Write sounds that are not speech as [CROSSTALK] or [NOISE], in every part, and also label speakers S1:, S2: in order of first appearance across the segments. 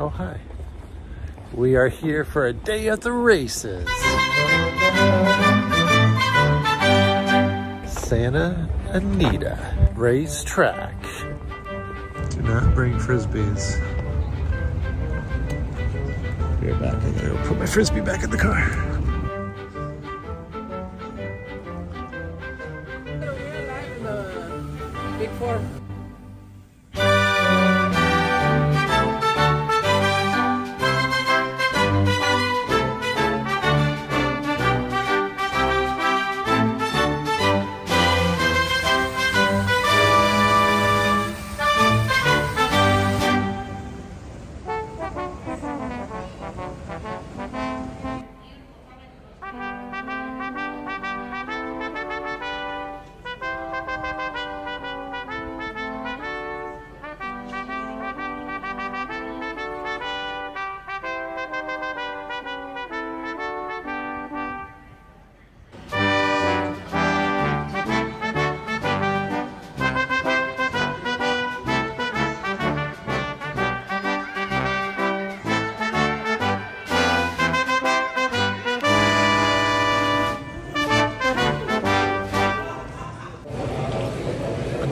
S1: Oh, hi. We are here for a day at the races. Santa Anita Racetrack. Do not bring frisbees. We're back. I gotta put my frisbee back in the car.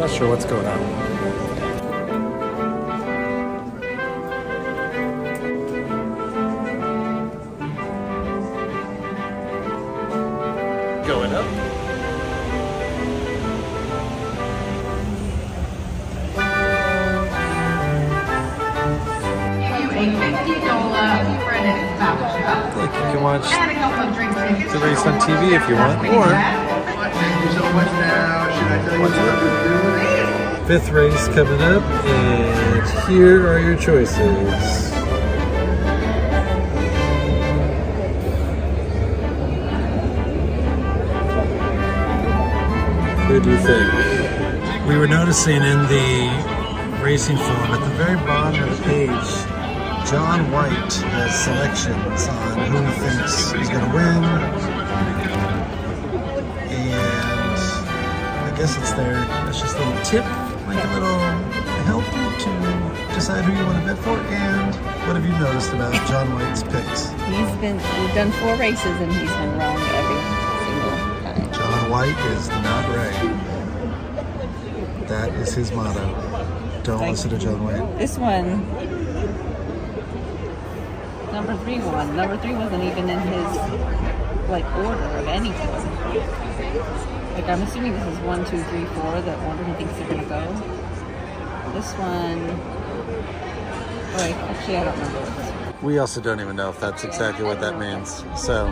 S1: I'm not sure what's going on. Going up.
S2: you a fifty dollar credit voucher
S1: you can watch
S2: and a couple of drink tickets.
S1: the race on TV if you want, or Fifth race coming up, and here are your choices. Who do you think? We were noticing in the racing form at the very bottom of the page, John White has selections on who he thinks is going to win. Guess it's there. That's just a little tip, like a little help to decide who you want to bet for. And what have you noticed about John White's picks?
S3: He's been, we've done four races and he's been wrong every single time.
S1: John White is not right. That is his motto. Don't
S3: Like-
S1: listen to John White.
S3: This one, number three won. Number three wasn't even in his, like, order of anything. Like, I'm assuming this is one, two, three, four, that order he thinks they're gonna go. This one, wait, actually I don't remember.
S1: We also don't even know if that's exactly what that means. So,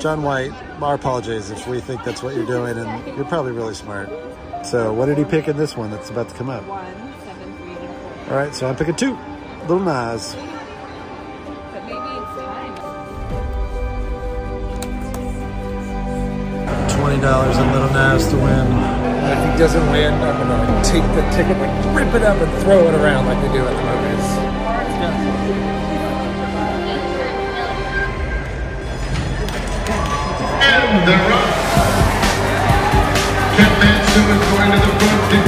S1: John White, our apologies if we think that's what you're doing, and you're probably really smart. So, what did he pick in this one that's about to come up?
S3: One, seven, three,
S1: All right, so I'm picking two. Little Nas. Twenty dollars on Little Nas to win. If he doesn't win, I'm gonna take the ticket, like rip it up, and throw it around like they do at the movies.
S4: And they're up. Ken Manson is going to the front. Dick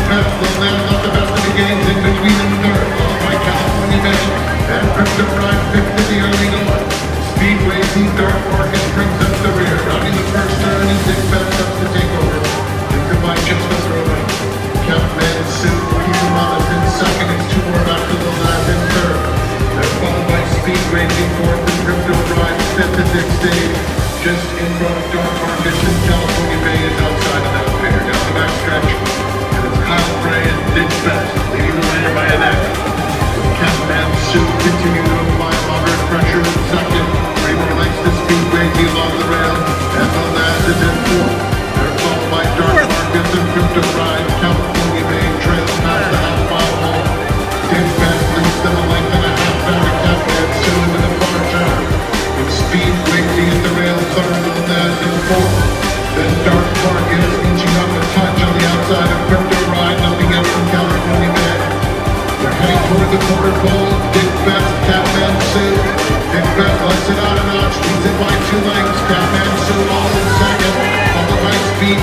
S4: lengths. Catman Sue all in second. Followed by Speed,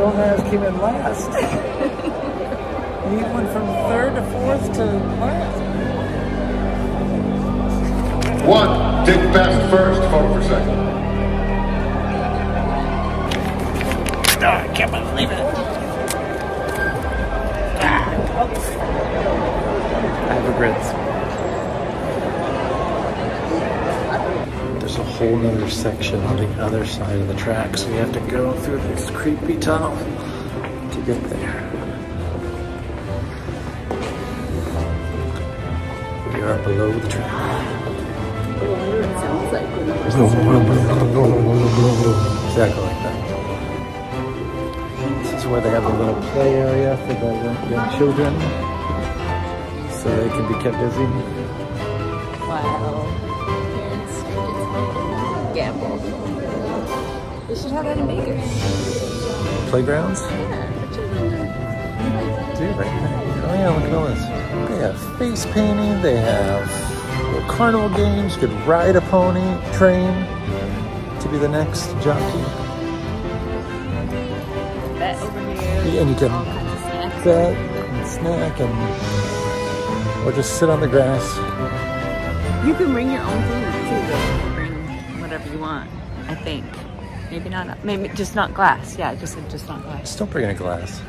S1: Gomez came in last. [LAUGHS] he went from third to fourth to last.
S4: One, Dick Best first, four for second.
S1: Ah, I can't believe it. I have a whole nother section on the other side of the track, so you have to go through this creepy tunnel to get there. We are below the track. Exactly like that. This is where they have a little play area for the young children, so they can be kept busy.
S3: Wow. Gamble. They should have that in Vegas.
S1: Playgrounds?
S3: Yeah, for children.
S1: Do? Oh yeah, look at all this. They have face painting, they have little carnival games, you could ride a pony, train to be the next jockey.
S3: Bet over here.
S1: Yeah, and you can
S3: all kinds of snacks.
S1: Bet and snack and or just sit on the grass.
S3: You can bring your own food too, though. Whatever you want. I think. Maybe not. Maybe just not glass. Yeah, just just not glass.
S1: Just don't bring a glass.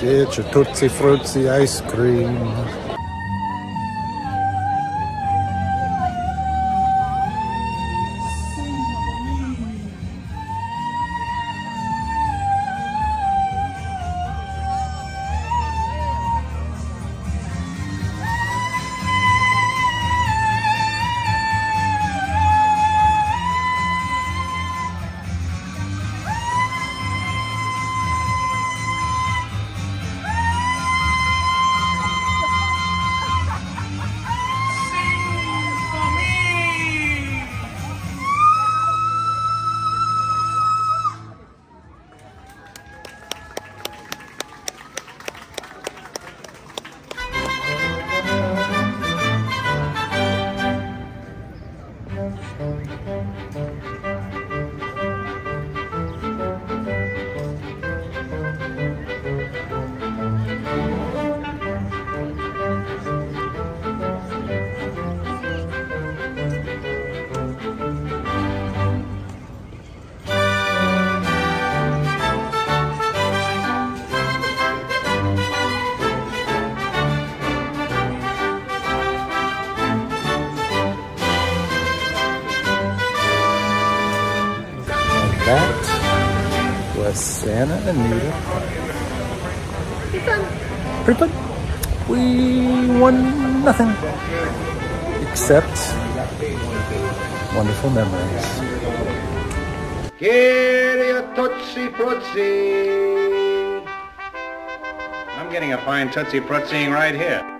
S1: Get your Tootsie Fruitsy ice cream. Santa Anita Park. Pretty fun. Pretty fun. We won nothing. Except wonderful memories.
S5: Get your Tootsie Fruitsy. I'm getting a fine Tootsie Fruitsying right here.